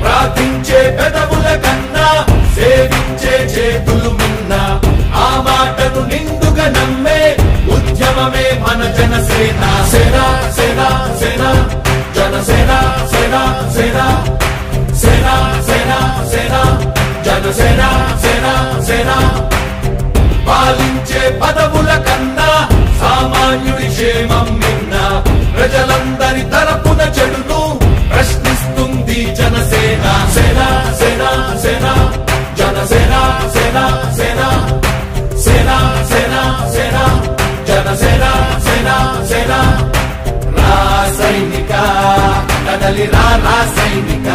ప్రార్థించే కన్నా సేవించే చేతులు మిన్న ఆ మాటను నిండుగా నమ్మే ఉద్యమమే మన జనసేన. సేన సేన సేన జనసేన సేన సేన సేన. సేన సేన జనసేన సేన సేన పాలించే పదవుల కన్నా సామాన్యుడి క్షేమం నిన్న. ప్రజలందరి తరపున చెడును ప్రశ్నిస్తుంది జనసేన. సేన సేన సేన కదలి రా సైనిక.